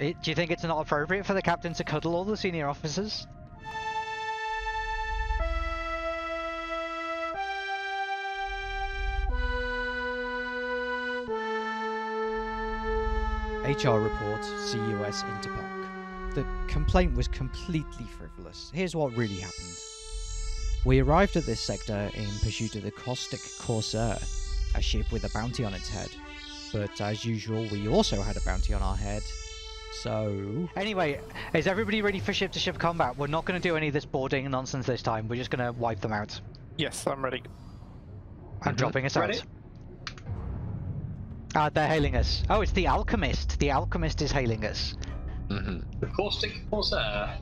It, do you think it's not appropriate for the captain to cuddle all the senior officers? HR report, CUS Interpoc. The complaint was completely frivolous. Here's what really happened. We arrived at this sector in pursuit of the caustic Corsair, a ship with a bounty on its head. But as usual, we also had a bounty on our head. So... Anyway, is everybody ready for ship-to-ship combat? We're not going to do any of this boarding nonsense this time. We're just going to wipe them out. Yes, I'm ready. I'm dropping us Ready? out. Ah, they're hailing us. Oh, it's the Alchemist. The Alchemist is hailing us. The caustic Corsair.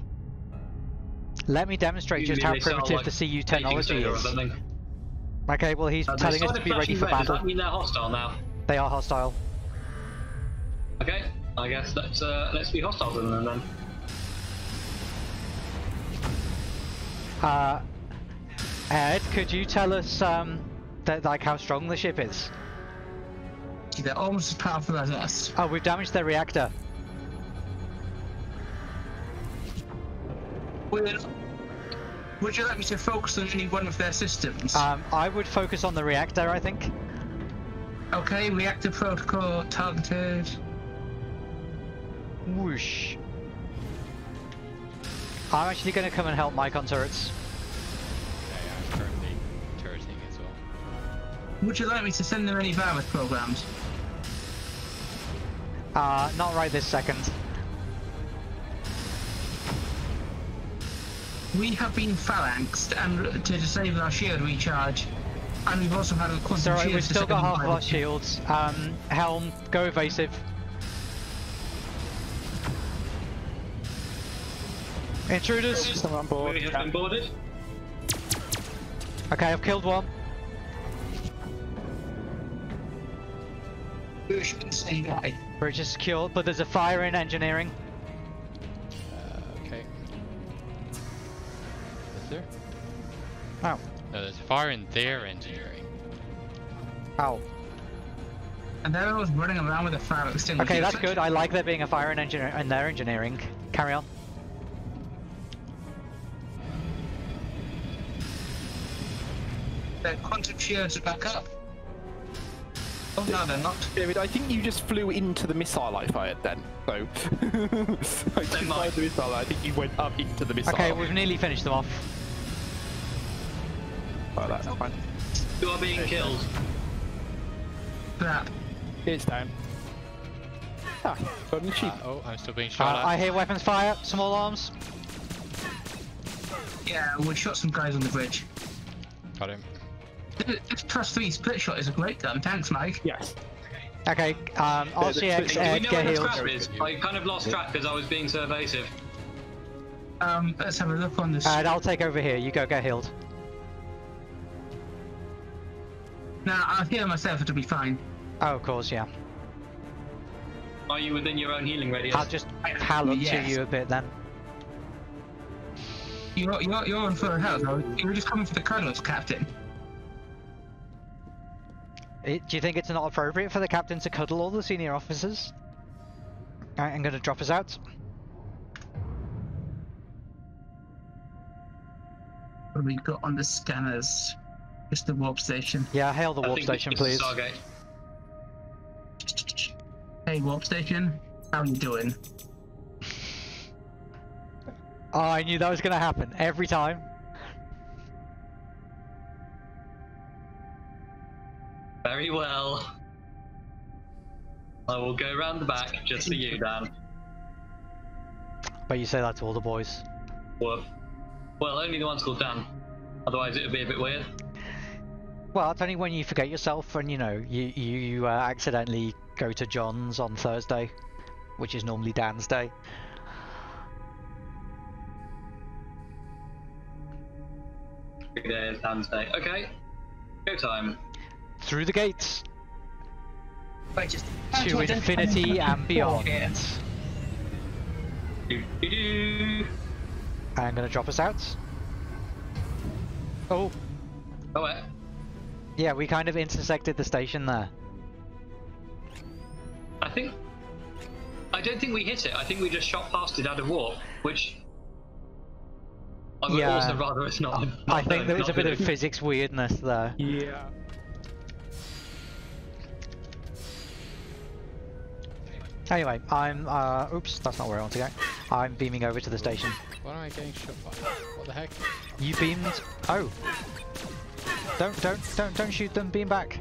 Let me demonstrate just how mean they sound primitive like the CU technology is. Okay, well he's Uh, telling us to be ready for red. Does battle. that mean they're hostile now? They are hostile. Okay, I guess let's uh, let's be hostile to them then. Uh, Ed, could you tell us um, that, like how strong the ship is? They're almost as powerful as us. Oh, we've damaged their reactor. Would, would you like me to focus on any one of their systems? Um, I would focus on the reactor, I think. okay, reactor protocol targeted. Whoosh. I'm actually going to come and help Mike on turrets. Okay, I'm currently turreting as well. Would you like me to send them any virus programs? Uh, not right this second. We have been phalanxed and to disable our shield recharge, and we've also had a quantum It's alright, shield we've still got half of our shields. Um, Helm, go evasive. Intruders! Still on board. We have been boarded. Okay, I've killed one. We shouldn't say. Bridge is secured, but there's a fire in engineering. Uh, okay. Is there? Oh. No, there's fire in their engineering. Ow. And they're always running around with a fire extinguisher. Okay, that's good. I like there being a fire in, engineer in their engineering. Carry on. Their quantum shields are back up. Oh no, they're not. David, I think you just flew into the missile I fired then. So, I didn't might. fire the missile. I think you went up into the missile. Okay, we've nearly finished them off. Oh, that's fine. You are being killed. Crap. It's down. Ah, got an Uh, oh, I'm still being Uh, shot I hear weapons fire, small arms. Yeah, we shot some guys on the bridge. Got him. Th- This plus three split shot is a great gun. Thanks, Mike. Yes. Okay, um, RCX, Do we Ed, know where get the healed. is? I kind of lost track because I was being so evasive. Um, let's have a look on this. Ed, I'll take over here. You go get healed. now, I'll heal myself, it'll be fine. Oh, of course, yeah. Are you within your own healing radius? I'll just pal up to you a bit then. You're, you're, you're on full health. though. You were just coming for the cuddles, Captain. It, do you think it's not appropriate for the captain to cuddle all the senior officers? Alright, I'm gonna drop us out. What have we got on the scanners? Just the warp station. Yeah, hail the warp station, please. Stargate. Hey, warp station. How are you doing? Oh, I knew that was gonna happen every time. Very well. I will go round the back just for you, Dan. But you say that to all the boys. Woof. Well, only the one's called Dan. Otherwise, it would be a bit weird. Well, it's only when you forget yourself and you know you you, you uh, accidentally go to John's on Thursday, which is normally Dan's day. Three days, Dan's day. Okay. Go time. Through the gates Wait, just to infinity and beyond. Do, do, do. I'm gonna drop us out. Oh, Oh, wait. yeah, we kind of intersected the station there. I think. I don't think we hit it. I think we just shot past it out of warp, which. I would Yeah. also rather it's not. I not think there was a bit of physics weirdness there. Yeah. Anyway, I'm. Uh, oops, that's not where I want to go. I'm beaming over to the station. What am I getting shot by? What the heck? You beamed. Oh. Don't, don't, don't, don't shoot them. Beam back.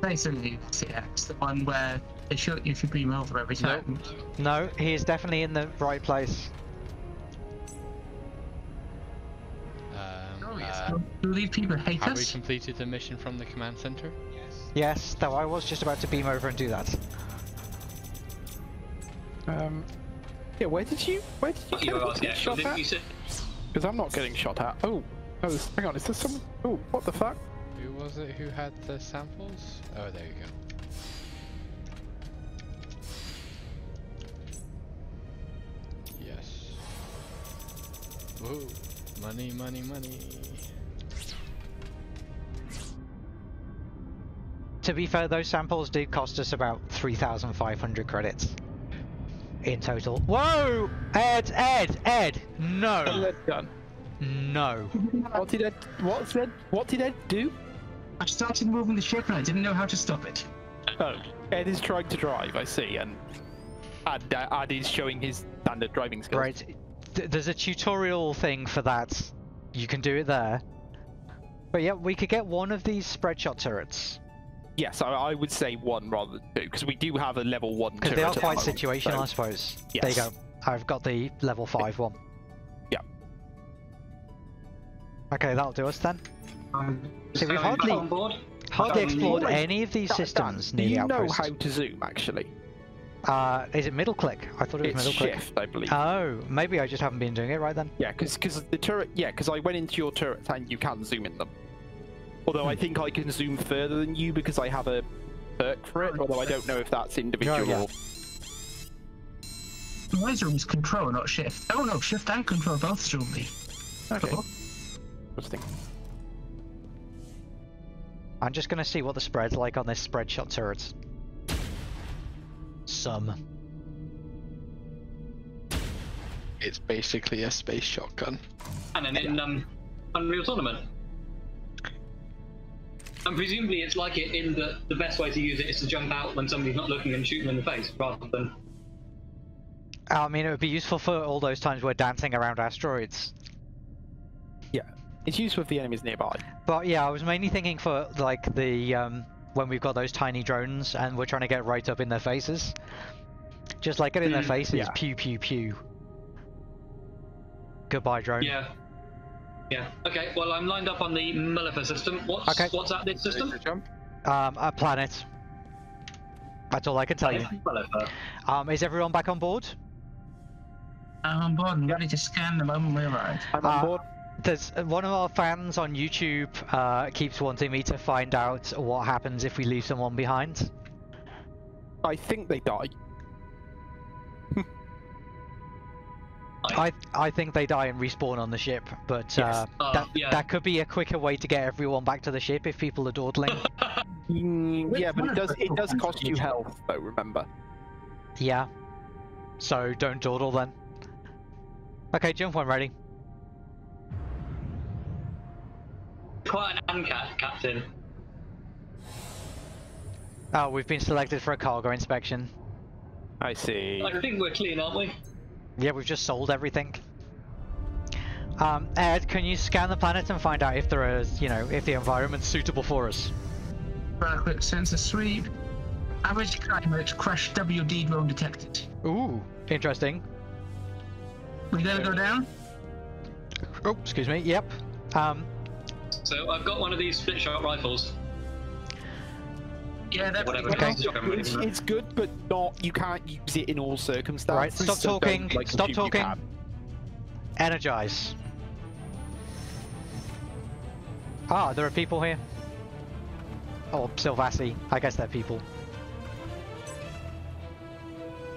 Basically, yeah, it's the one where they shoot you if you beam over every Nope. time. No, he is definitely in the right place. Yes. Do these people hate have we completed the mission from the command center? Yes, Yes, though I was just about to beam over and do that. Um. Yeah. Where did you? Where did you You get, were asking, get shot at? Because I'm not getting shot at. Oh. Oh. Hang on. Is there some? Oh. What the fuck? Who was it who had the samples? Oh, there you go. Yes. Whoa. Money, money, money. To be fair, those samples did cost us about 3,500 credits in total. Whoa! Ed, Ed, Ed! No! Ed done. No. What did Ed? What's Ed? What did Ed do? I started moving the ship and I didn't know how to stop it. Oh, Ed is trying to drive. I see, and Ad, uh, Ad is showing his standard driving skills. Right. Th- there's a tutorial thing for that. You can do it there. But yeah, we could get one of these spread shot turrets. Yes, I, I would say one rather than two because we do have a level one. Because they are at the quite moment, situational, I so- suppose. There you go. I've got the level 5 one. Yeah. Okay, that'll do us then. Um, See, we've hardly, on board. hardly explored wait, any of these Dan, Dan, systems do you know outpost. how to zoom actually? Uh, is it middle click? I thought it was It's middle click. shift, I believe. Oh, maybe I just haven't been doing it right then. yeah, because the turret. Yeah, because I went into your turret and you can zoom in them. Although. I think I can zoom further than you because I have a perk for it. Although I don't know if that's individual. yeah. or... my zoom's control, not shift. Oh no, shift and control both zoom me. Okay. Cool. Interesting. I'm just gonna see what the spread's like on this spread shot turret. Some. It's basically a space shotgun. And then in um, Unreal Tournament. And presumably it's like it in the the best way to use it is to jump out when somebody's not looking and shoot them in the face rather than I mean, it would be useful for all those times we're dancing around asteroids. Yeah, it's useful if the enemy's nearby. But yeah, I was mainly thinking for like the um, when we've got those tiny drones and we're trying to get right up in their faces. Just like get in their Mm, faces, yeah. pew pew pew. Goodbye, drone. Yeah. Yeah. Okay, well I'm lined up on the Malefa system. What's Okay. what's at this system? Um, a planet. That's all I can tell you. Malefa. Um, is everyone back on board? I'm on board and ready to scan the moment we arrive. I'm Uh, on board. There's uh, one of our fans on YouTube uh, keeps wanting me to find out what happens if we leave someone behind. I think they die. I I think they die and respawn on the ship, but uh, Uh, that yeah. that could be a quicker way to get everyone back to the ship if people are dawdling. Mm, yeah, but it does it does cost you health though. Remember. yeah. So don't dawdle then. Okay, jump when ready. Quite an ANCAT captain. Oh, we've been selected for a cargo inspection. I see. I think we're clean, aren't we? Yeah, we've just sold everything. Um, Ed, can you scan the planet and find out if there is, you know, if the environment's suitable for us? Right, quick sensor sweep. Average climate, crash WD drone detected. Ooh, interesting. We gotta go down? Oh, excuse me. Yep. Um, So I've got one of these split shot rifles. Yeah, that Whatever. Okay. it's shotgun It's, it's good, but not. You can't use it in all circumstances. Right, stop so talking, like, stop talking. energize. Ah, there are people here. Oh, Sylvassi. I guess they're people.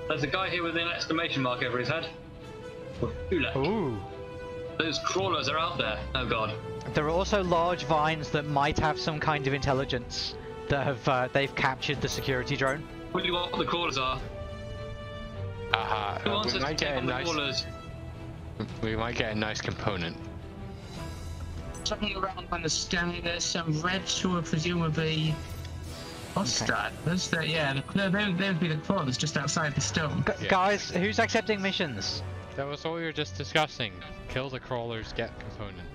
There's a guy here with an exclamation mark over his head. Ulek. Ooh. Those crawlers are out there. Oh god. There are also large vines that might have some kind of intelligence. That have uh, they've captured the security drone. Really what the crawlers are. Aha, Who uh, wants we us might take get a nice. crawlers? We might get a nice component. Something around on the scanner, there's some reds who are presumably hostile. Those, uh, yeah, the, they, they would be the crawlers just outside the stone. G- Yeah. Guys, who's accepting missions? That was what we were just discussing. Kill the crawlers, get component.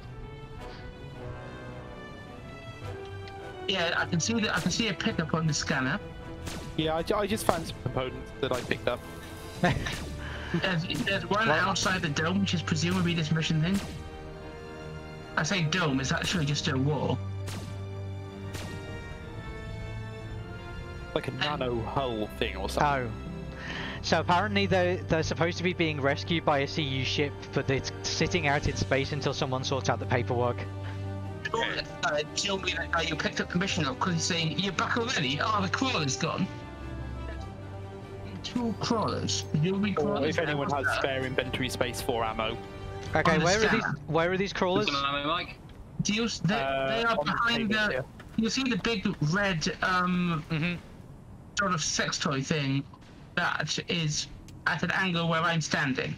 Yeah, I can see that. I can see a pickup on the scanner. Yeah, I, I just found some components that I picked up. There's, there's one outside the dome, which is presumably this mission thing. I say dome, it's actually just a wall. Like a nano hull thing or something. Oh. So apparently they're, they're supposed to be being rescued by a CU ship, but it's sitting out in space until someone sorts out the paperwork. Oh, uh, tell me that uh, you picked up the mission up because he's saying you're back already. Oh, the crawler's gone. Two crawlers. Presumably Or crawlers. if anyone has spare inventory space for ammo. Okay, where are these where are these crawlers? Some ammo, Mike. Do you, they, Uh, they are on the behind the. here. You see the big red um hmm sort of sex toy thing that is at an angle where I'm standing.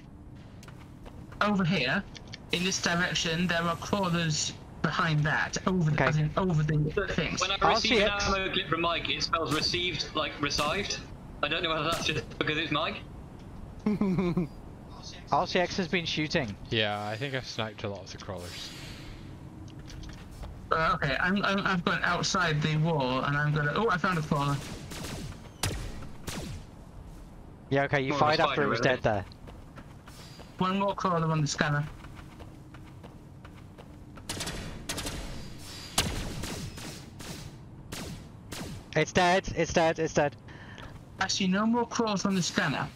Over here, in this direction, there are crawlers behind that. Over the, Okay. as in over the things. When I I'll receive see an ammo clip from Mike, it spells received like received. I don't know whether that's just because it's Mike. RCX has been shooting. Yeah, I think I've sniped a lot of the crawlers. Uh, okay, I'm, I'm, I've gone outside the wall and I'm gonna. Oh, I found a crawler. Yeah, okay, you More of a fired after it was really. dead there. One more crawler on the scanner. It's dead, it's dead, it's dead. I see no more crawls on the scanner.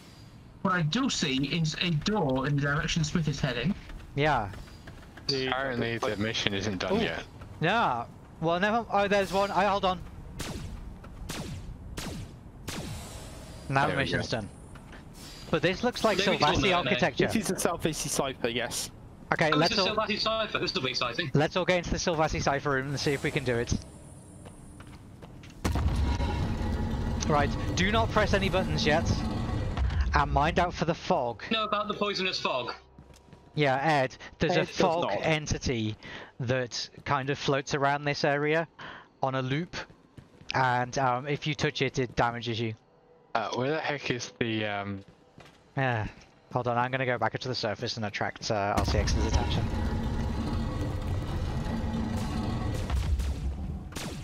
What I do see is a door in the direction Smith is heading. Yeah. Apparently the mission isn't done Ooh. yet. Yeah. Well, never. Oh, there's one. I hold on. Now the There we mission's done. But this looks like Maybe it's on Sylvassi there, eh? architecture. This is a South Cipher, yes. Okay, Oh, let's it's a all Sylvassi cipher. This will be exciting. let's all get into the Sylvassi cipher room and see if we can do it. Right. Do not press any buttons yet. And mind out for the fog. Know about the poisonous fog? Yeah, Ed. There's a Ed does fog entity that kind of floats around this area on a loop, and um, if you touch it, it damages you. Uh, where the heck is the um? Yeah. Hold on, I'm gonna go back up to the surface and attract uh, RCX's attention.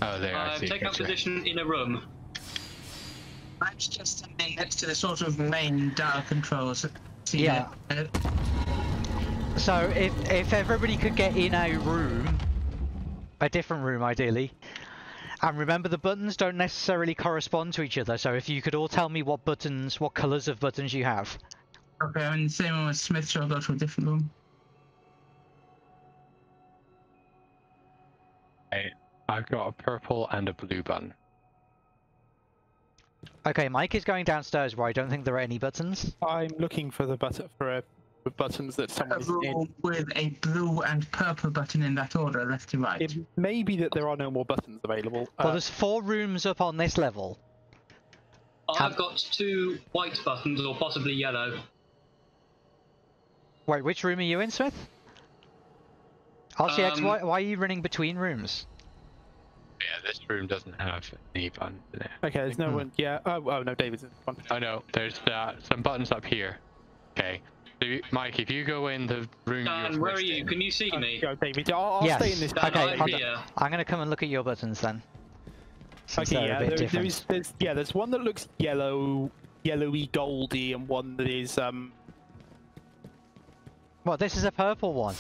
Oh, there. I Uh, see. take up Gotcha. position in a room. I'm just standing next to the sort of main dial controls. See Yeah. there? So if if everybody could get in a room, a different room ideally, and remember the buttons don't necessarily correspond to each other. So if you could all tell me what buttons, what colours of buttons you have. okay, I'm in the same room as Smith, so I'll go to a different room. I've got a purple and a blue button. Okay, Mike is going downstairs where I don't think there are any buttons. I'm looking for the button for uh, the buttons that A someone is in. room with a blue and purple button in that order, left to right. It may be that there are no more buttons available. Well, Uh, there's four rooms up on this level. I've got two white buttons, or possibly yellow. Wait, which room are you in, Smith? RCX, Um, why, why are you running between rooms? Yeah, this room doesn't have any buttons in it. okay, there's no Hmm. one. Yeah. Oh, oh no, David's in one. Oh no, there's uh, some buttons up here. Okay, so Mike, if you go in the room Dan, you're where are you? in- Can you see me? Go, David. I'll, I'll Yes. stay in this. Dan, Okay, I'm here. I'm gonna come and look at your buttons then. Since Okay, yeah, a bit there, there different. is, there's, yeah, there's one that looks yellow, yellowy, goldy, and one that is um. Well, this is a purple one.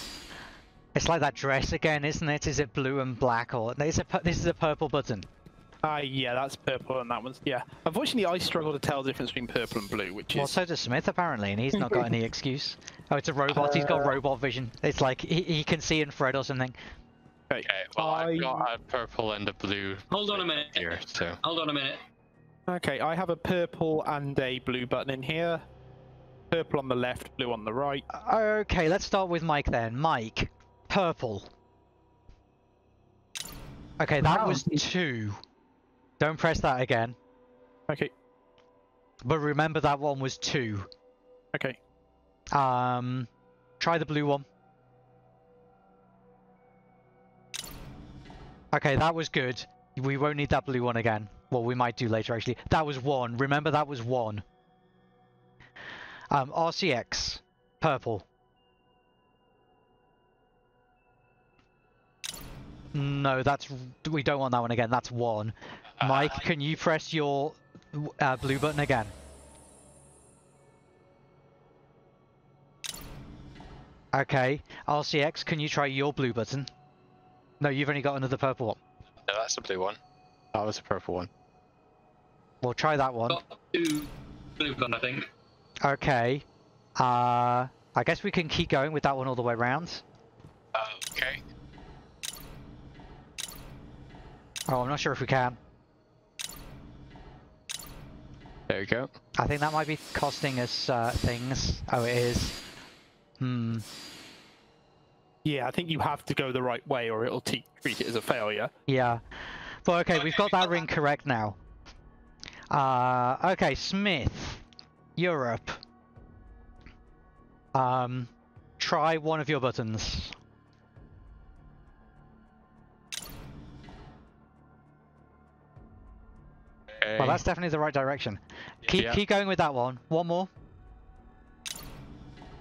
It's like that dress again, isn't it? Is it blue and black or it's a this is a purple button. Ah, yeah, that's purple, and that one's yeah. Unfortunately, I struggle to tell the difference between purple and blue, which is. Well, so does Smith apparently, and he's not got any excuse. Oh, it's a robot. he's got Uh, robot vision. It's like he, he can see infrared or something. okay. Okay, well I- I've got a purple and a blue Hold on a minute. here, so Hold on a minute. Okay, I have a purple and a blue button in here. Purple on the left, blue on the right. Okay, let's start with Mike then. Mike, purple. Okay, that Wow. was two. Don't press that again. Okay. But remember that one was two. Okay. Um, try the blue one. Okay, that was good. We won't need that blue one again. Well, we might do later actually. That was one. Remember that was one. Um, RCX, purple. No, that's we don't want that one again. That's one. Mike, can you press your uh, blue button again? Okay, RCX, can you try your blue button? No, you've only got another purple one. No, that's the blue one. That was the purple one. Well, try that one. Got two blue gun, I think. Okay. Uh, I guess we can keep going with that one all the way around. Oh, okay. Oh, I'm not sure if we can. There we go. I think that might be costing us uh, things. Oh, it is. Hmm. Yeah, I think you have to go the right way, or it'll treat it as a failure. Yeah. But okay, Okay, we've got that ring correct now. Uh, okay, Smith, Europe. Um, try one of your buttons. Okay. Well, that's definitely the right direction. Keep Yeah. keep going with that one. One more.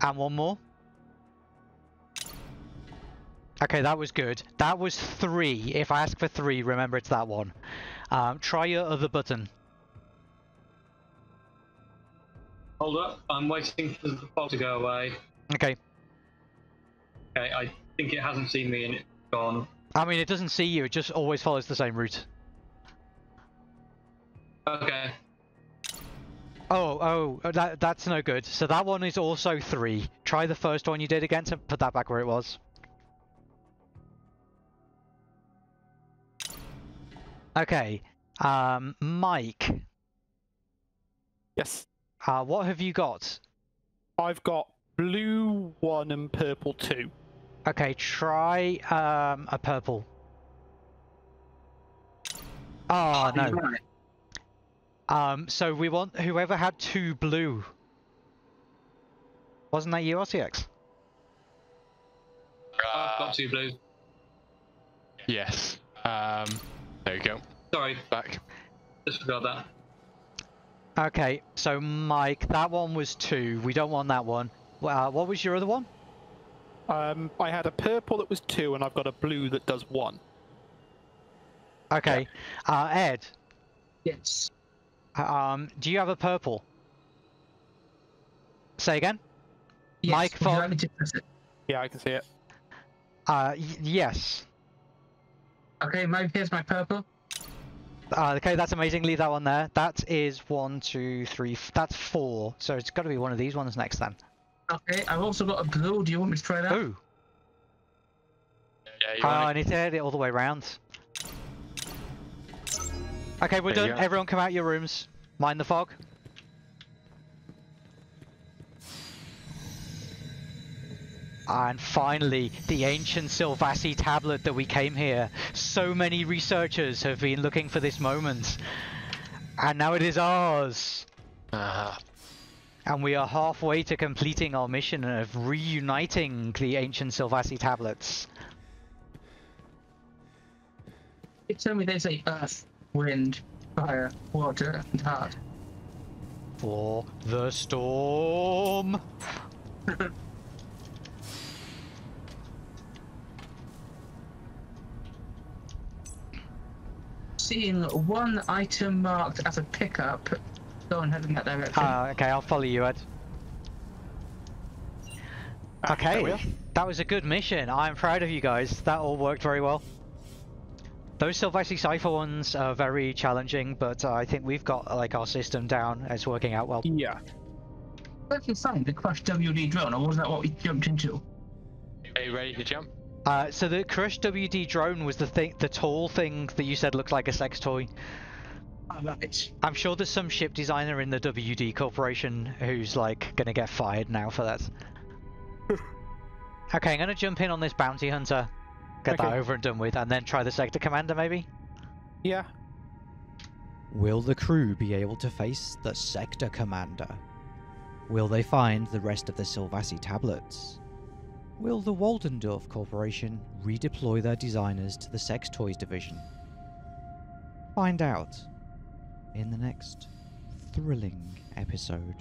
And one more. Okay, that was good. That was three. If I ask for three, remember it's that one. Um, try your other button. Hold up, I'm waiting for the fog to go away. Okay. Okay, I think it hasn't seen me and it's gone. I mean, it doesn't see you. It just always follows the same route. Okay. Oh, oh, that that's no good. So that one is also three. Try the first one you did again to put that back where it was. Okay. Um, Mike, Yes. uh, what have you got? I've got blue one and purple two. Okay, try um a purple. Oh no. Right. Um, so we want whoever had two blue. Wasn't that you, RCX? I've Uh, got two blue. Yes. Um. There you go. Sorry, Back. Just forgot that. Okay, so Mike, that one was two. We don't want that one. Uh, what was your other one? Um, I had a purple that was two, and I've got a blue that does one. Okay, uh, Ed, Yes. Um, do you have a purple? Say again? Yes. Mike, would you for- like me to press it? Yeah, I can see it. Uh, y- yes. Okay, Mike, here's my purple. Uh, okay, that's amazing. Leave that one there. That is one, two, three. F- that's four. So it's got to be one of these ones next then. Okay, I've also got a blue. Do you want me to try that? Ooh. yeah, you Oh, want I need to hit it all the way around. Okay, we're There done. Everyone come out your rooms. Mind the fog. And finally, the ancient Sylvassi tablet that we came here. So many researchers have been looking for this moment. And now it is ours. Uh, And we are halfway to completing our mission of reuniting the ancient Sylvassi tablets. You tell me there's a earth, wind, fire, water, and heart. For the storm. Seeing one item marked as a pickup, go and head in that direction. Uh, okay, I'll follow you, Ed. Ah, there we Okay, that was a good mission. I'm proud of you guys. That all worked very well. Those Sylvassi Cypher ones are very challenging, but uh, I think we've got like our system down. It's working out well. Yeah. Where can you the crushed WD drone, or was that what we jumped into? Are you ready to jump? Uh, so the Crush WD drone was the thing, the tall thing that you said looked like a sex toy. I love it. I'm sure there's some ship designer in the WD Corporation who's like gonna get fired now for that. okay, I'm gonna jump in on this bounty hunter, get that over and done with, and then try the sector commander maybe. Yeah. Will the crew be able to face the Sector Commander? Will they find the rest of the Sylvassi tablets? Will the Waldendorf Corporation redeploy their designers to the sex toys division? Find out in the next thrilling episode.